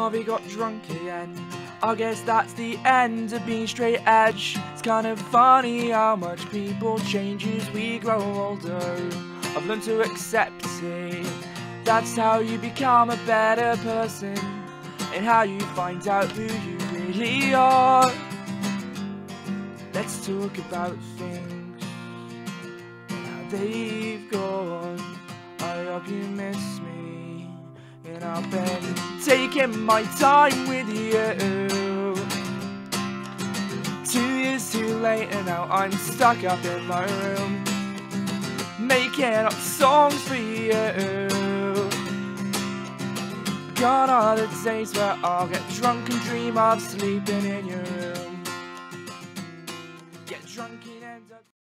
Harvey got drunk again. I guess that's the end of being straight edge. It's kind of funny how much people change as we grow older. I've learned to accept it. That's how you become a better person, and how you find out who you really are. Let's talk about things, how they've gone. taking my time with you. Two years too late and now I'm stuck up in my room, making up songs for you. Got all the days where I'll get drunk and dream of sleeping in your room. Get drunk and end up.